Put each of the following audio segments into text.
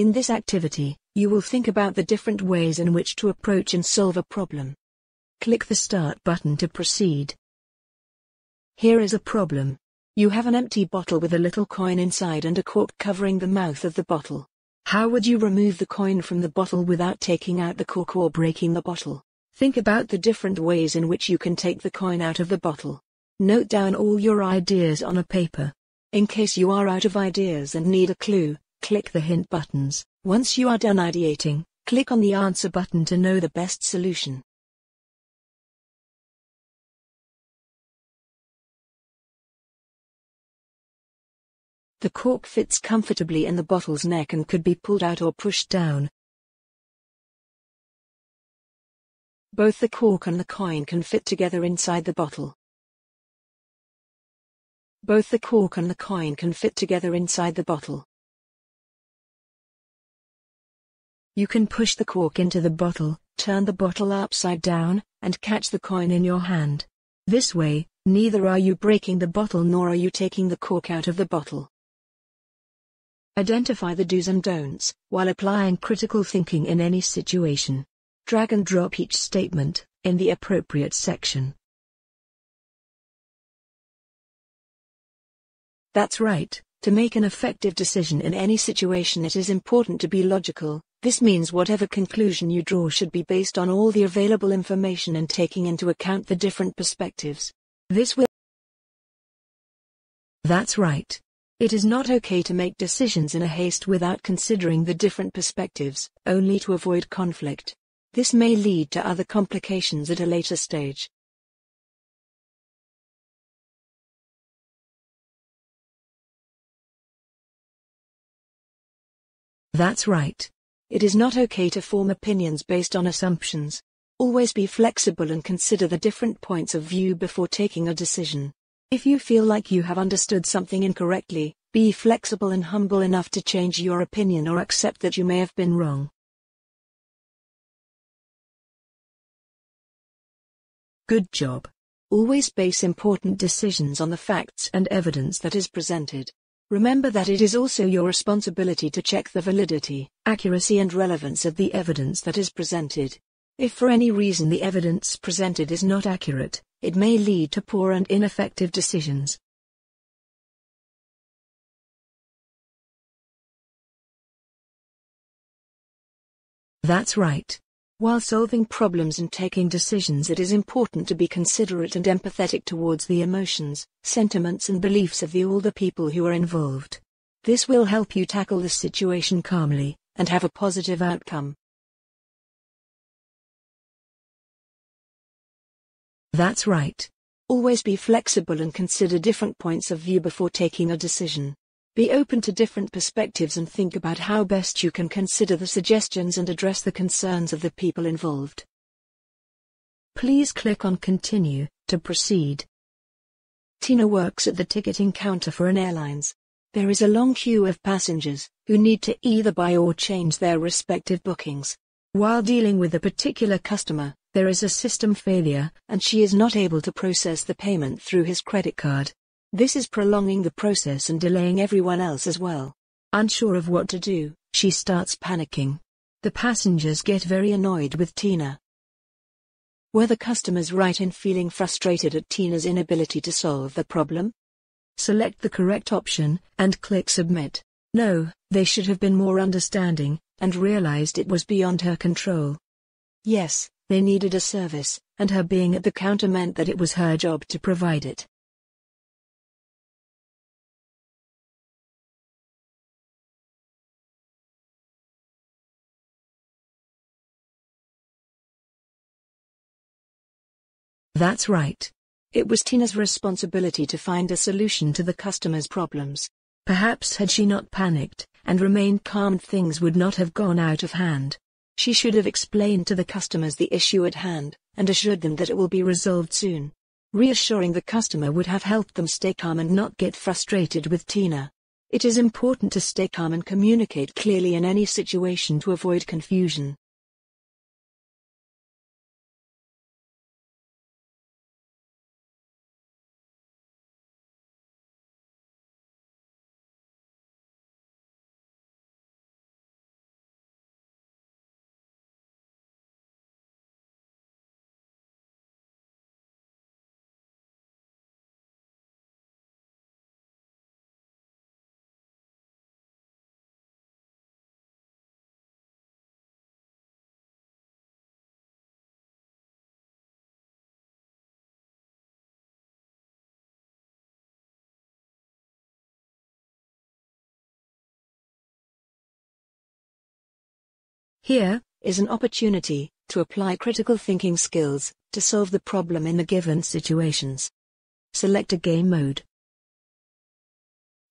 In this activity, you will think about the different ways in which to approach and solve a problem. Click the Start button to proceed. Here is a problem. You have an empty bottle with a little coin inside and a cork covering the mouth of the bottle. How would you remove the coin from the bottle without taking out the cork or breaking the bottle? Think about the different ways in which you can take the coin out of the bottle. Note down all your ideas on a paper. In case you are out of ideas and need a clue, click the hint buttons. Once you are done ideating, click on the answer button to know the best solution. The cork fits comfortably in the bottle's neck and could be pulled out or pushed down. Both the cork and the coin can fit together inside the bottle. Both the cork and the coin can fit together inside the bottle. You can push the cork into the bottle, turn the bottle upside down, and catch the coin in your hand. This way, neither are you breaking the bottle nor are you taking the cork out of the bottle. Identify the do's and don'ts, while applying critical thinking in any situation. Drag and drop each statement, in the appropriate section. That's right. To make an effective decision in any situation, it is important to be logical. This means whatever conclusion you draw should be based on all the available information and taking into account the different perspectives. This will. That's right. It is not okay to make decisions in a haste without considering the different perspectives, only to avoid conflict. This may lead to other complications at a later stage. That's right. It is not okay to form opinions based on assumptions. Always be flexible and consider the different points of view before taking a decision. If you feel like you have understood something incorrectly, be flexible and humble enough to change your opinion or accept that you may have been wrong. Good job. Always base important decisions on the facts and evidence that is presented. Remember that it is also your responsibility to check the validity, accuracy and relevance of the evidence that is presented. If for any reason the evidence presented is not accurate, it may lead to poor and ineffective decisions. That's right. While solving problems and taking decisions, it is important to be considerate and empathetic towards the emotions, sentiments, and beliefs of the the people who are involved. This will help you tackle the situation calmly and have a positive outcome. That's right. Always be flexible and consider different points of view before taking a decision. Be open to different perspectives and think about how best you can consider the suggestions and address the concerns of the people involved. Please click on Continue to proceed. Tina works at the ticketing counter for an airlines. There is a long queue of passengers who need to either buy or change their respective bookings. While dealing with a particular customer, there is a system failure and she is not able to process the payment through his credit card. This is prolonging the process and delaying everyone else as well. Unsure of what to do, she starts panicking. The passengers get very annoyed with Tina. Were the customers right in feeling frustrated at Tina's inability to solve the problem? Select the correct option and click Submit. No, they should have been more understanding and realized it was beyond her control. Yes, they needed a service, and her being at the counter meant that it was her job to provide it. That's right. It was Tina's responsibility to find a solution to the customer's problems. Perhaps had she not panicked and remained calm, things would not have gone out of hand. She should have explained to the customers the issue at hand and assured them that it will be resolved soon. Reassuring the customer would have helped them stay calm and not get frustrated with Tina. It is important to stay calm and communicate clearly in any situation to avoid confusion. Here is an opportunity to apply critical thinking skills to solve the problem in the given situations. Select a game mode.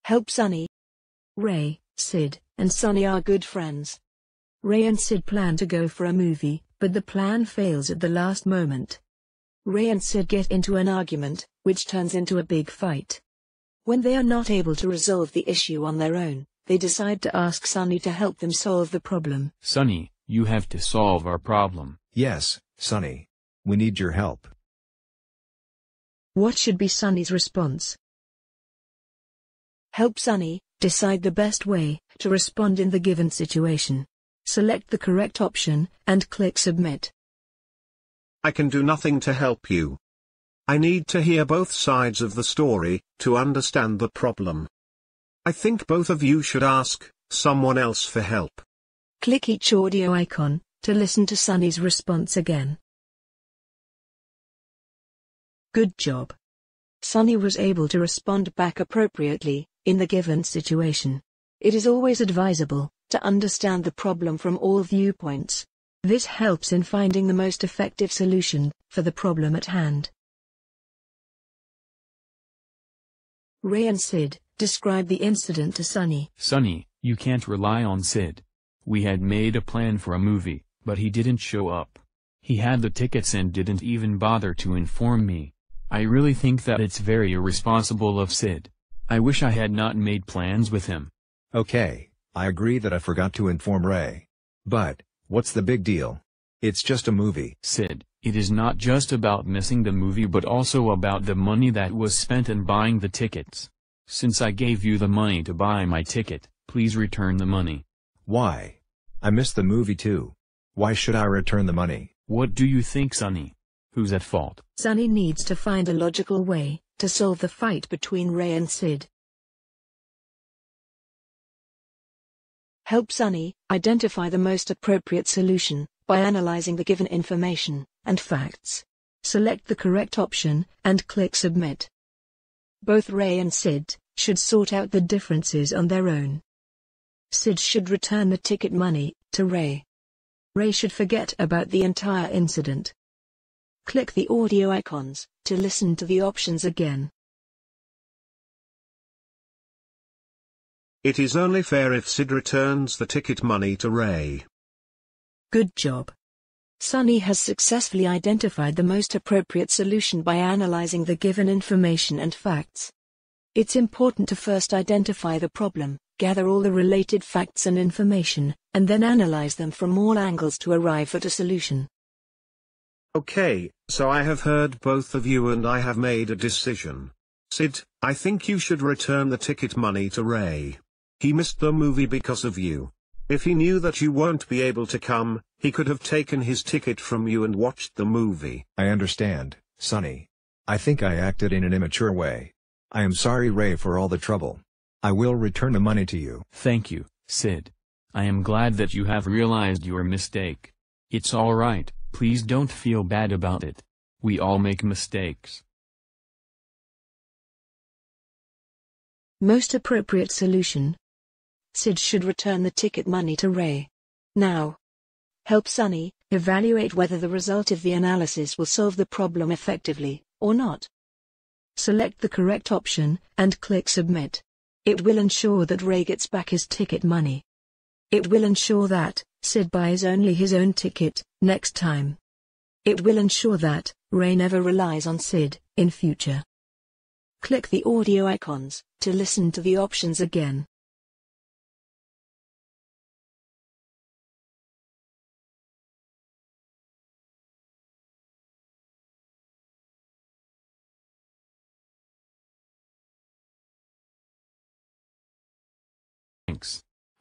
Help Sunny. Ray, Sid, and Sunny are good friends. Ray and Sid plan to go for a movie, but the plan fails at the last moment. Ray and Sid get into an argument, which turns into a big fight. When they are not able to resolve the issue on their own, they decide to ask Sunny to help them solve the problem. Sunny, you have to solve our problem. Yes, Sunny. We need your help. What should be Sunny's response? Help Sunny decide the best way to respond in the given situation. Select the correct option and click Submit. I can do nothing to help you. I need to hear both sides of the story, to understand the problem. I think both of you should ask someone else for help. Click each audio icon to listen to Sunny's response again. Good job. Sunny was able to respond back appropriately in the given situation. It is always advisable to understand the problem from all viewpoints. This helps in finding the most effective solution for the problem at hand. Ray and Sid describe the incident to Sunny. Sunny, you can't rely on Sid. We had made a plan for a movie, but he didn't show up. He had the tickets and didn't even bother to inform me. I really think that it's very irresponsible of Sid. I wish I had not made plans with him. Okay, I agree that I forgot to inform Ray. But, What's the big deal? It's just a movie. Sid, it is not just about missing the movie but also about the money that was spent in buying the tickets. Since I gave you the money to buy my ticket, please return the money. Why? I missed the movie too. Why should I return the money? What do you think Sunny? Who's at fault? Sunny needs to find a logical way to solve the fight between Ray and Sid. Help Sunny identify the most appropriate solution by analyzing the given information and facts. Select the correct option and click Submit. Both Ray and Sid should sort out the differences on their own. Sid should return the ticket money to Ray. Ray should forget about the entire incident. Click the audio icons to listen to the options again. It is only fair if Sid returns the ticket money to Ray. Good job. Sunny has successfully identified the most appropriate solution by analyzing the given information and facts. It's important to first identify the problem, gather all the related facts and information, and then analyze them from all angles to arrive at a solution. Okay, so I have heard both of you and I have made a decision. Sid, I think you should return the ticket money to Ray. He missed the movie because of you. If he knew that you won't be able to come, he could have taken his ticket from you and watched the movie. I understand, Sunny. I think I acted in an immature way. I am sorry Ray for all the trouble. I will return the money to you. Thank you, Sid. I am glad that you have realized your mistake. It's alright, please don't feel bad about it. We all make mistakes. Most appropriate solution, Sid should return the ticket money to Ray. Now. Help Sunny evaluate whether the result of the analysis will solve the problem effectively, or not. Select the correct option, and click Submit. It will ensure that Ray gets back his ticket money. It will ensure that Sid buys only his own ticket next time. It will ensure that Ray never relies on Sid in future. Click the audio icons to listen to the options again.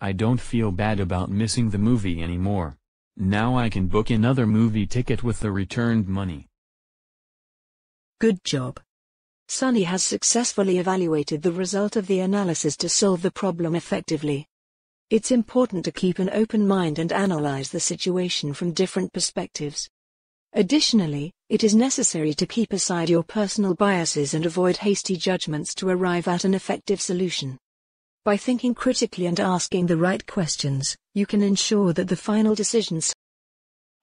I don't feel bad about missing the movie anymore. Now I can book another movie ticket with the returned money. Good job. Sunny has successfully evaluated the result of the analysis to solve the problem effectively. It's important to keep an open mind and analyze the situation from different perspectives. Additionally, it is necessary to keep aside your personal biases and avoid hasty judgments to arrive at an effective solution. By thinking critically and asking the right questions, you can ensure that the final decisions.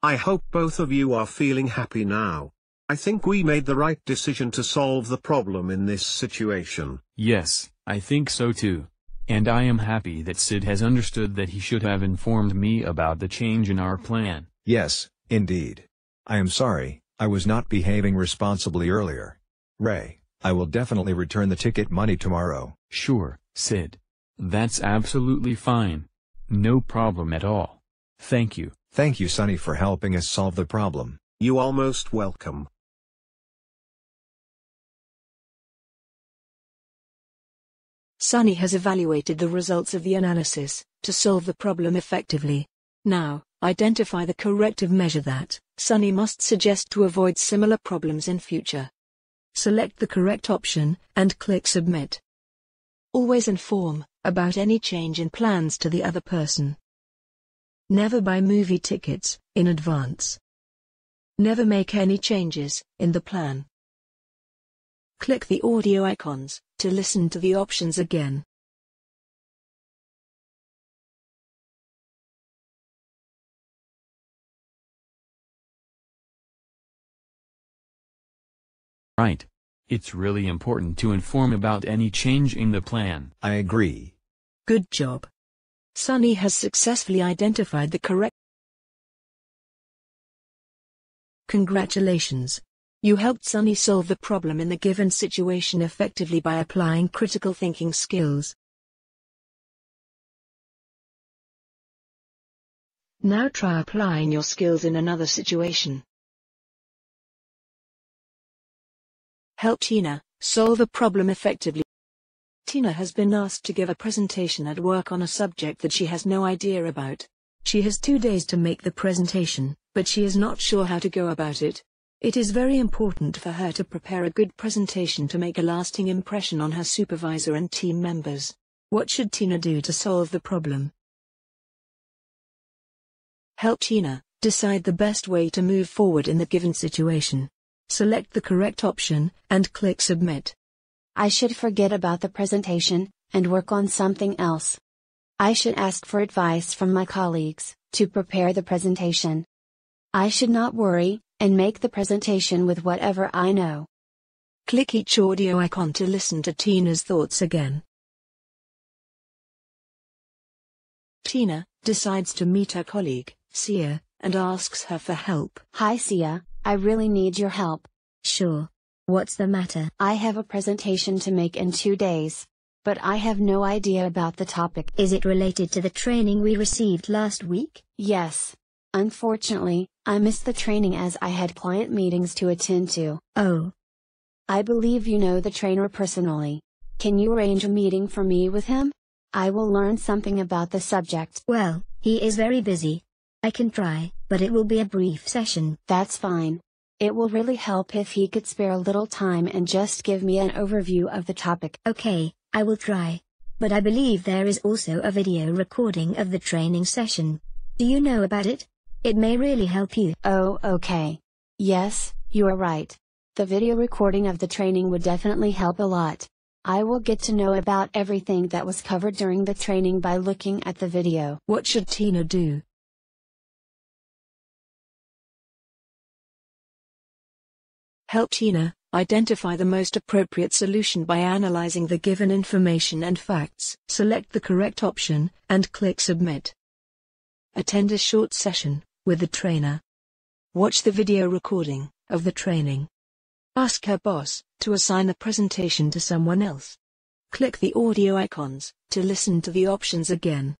I hope both of you are feeling happy now. I think we made the right decision to solve the problem in this situation. Yes, I think so too. And I am happy that Sid has understood that he should have informed me about the change in our plan. Yes, indeed. I am sorry, I was not behaving responsibly earlier. Ray, I will definitely return the ticket money tomorrow. Sure, Sid. That's absolutely fine. No problem at all. Thank you. Thank you Sunny for helping us solve the problem. You are most welcome. Sunny has evaluated the results of the analysis to solve the problem effectively. Now, identify the corrective measure that Sunny must suggest to avoid similar problems in future. Select the correct option and click Submit. Always inform about any change in plans to the other person. Never buy movie tickets in advance. Never make any changes in the plan. Click the audio icons to listen to the options again. Right. It's really important to inform about any change in the plan. I agree. Good job. Sunny has successfully identified the correct. Congratulations. You helped Sunny solve the problem in the given situation effectively by applying critical thinking skills. Now try applying your skills in another situation. Help Tina solve a problem effectively. Tina has been asked to give a presentation at work on a subject that she has no idea about. She has two days to make the presentation, but she is not sure how to go about it. It is very important for her to prepare a good presentation to make a lasting impression on her supervisor and team members. What should Tina do to solve the problem? Help Tina decide the best way to move forward in the given situation. Select the correct option and click Submit. I should forget about the presentation and work on something else. I should ask for advice from my colleagues to prepare the presentation. I should not worry and make the presentation with whatever I know. Click each audio icon to listen to Tina's thoughts again. Tina decides to meet her colleague, Sia, and asks her for help. Hi Sia, I really need your help. Sure. What's the matter? I have a presentation to make in two days. But I have no idea about the topic. Is it related to the training we received last week? Yes. Unfortunately, I missed the training as I had client meetings to attend to. Oh. I believe you know the trainer personally. Can you arrange a meeting for me with him? I will learn something about the subject. Well, he is very busy. I can try, but it will be a brief session. That's fine. It will really help if he could spare a little time and just give me an overview of the topic. Okay, I will try. But I believe there is also a video recording of the training session. Do you know about it? It may really help you. Oh, okay. Yes, you are right. The video recording of the training would definitely help a lot. I will get to know about everything that was covered during the training by looking at the video. What should Tina do? Help Tina identify the most appropriate solution by analyzing the given information and facts. Select the correct option and click Submit. Attend a short session with the trainer. Watch the video recording of the training. Ask her boss to assign the presentation to someone else. Click the audio icons to listen to the options again.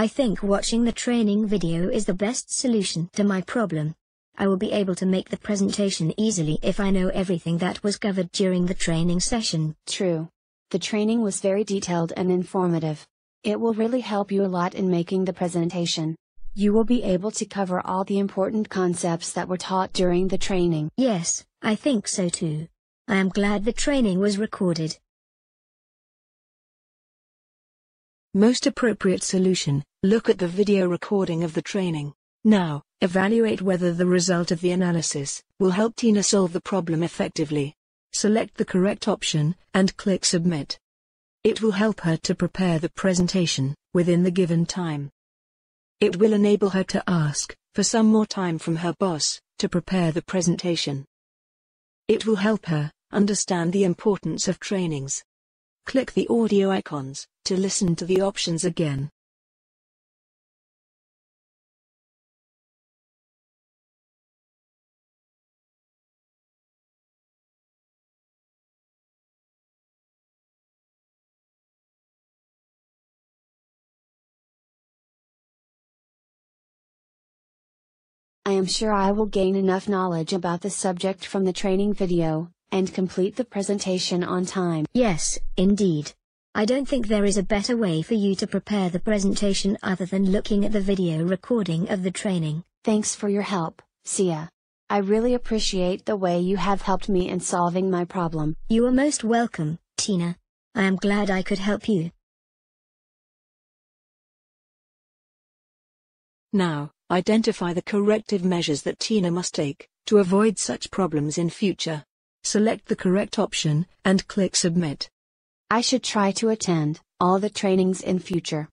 I think watching the training video is the best solution to my problem. I will be able to make the presentation easily if I know everything that was covered during the training session. True. The training was very detailed and informative. It will really help you a lot in making the presentation. You will be able to cover all the important concepts that were taught during the training. Yes, I think so too. I am glad the training was recorded. Most appropriate solution, look at the video recording of the training. Now, evaluate whether the result of the analysis will help Tina solve the problem effectively. Select the correct option and click Submit. It will help her to prepare the presentation within the given time. It will enable her to ask for some more time from her boss to prepare the presentation. It will help her understand the importance of trainings. Click the audio icons to listen to the options again. I am sure I will gain enough knowledge about the subject from the training video, and complete the presentation on time. Yes, indeed. I don't think there is a better way for you to prepare the presentation other than looking at the video recording of the training. Thanks for your help, Sia. I really appreciate the way you have helped me in solving my problem. You are most welcome, Tina. I am glad I could help you. Now, identify the corrective measures that Tina must take to avoid such problems in future. Select the correct option and click Submit. I should try to attend all the trainings in future.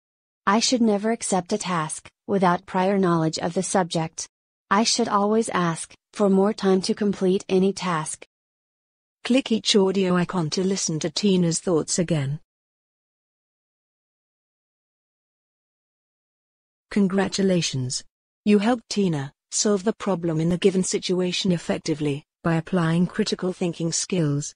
I should never accept a task without prior knowledge of the subject. I should always ask for more time to complete any task. Click each audio icon to listen to Tina's thoughts again. Congratulations! You helped Tina solve the problem in the given situation effectively by applying critical thinking skills.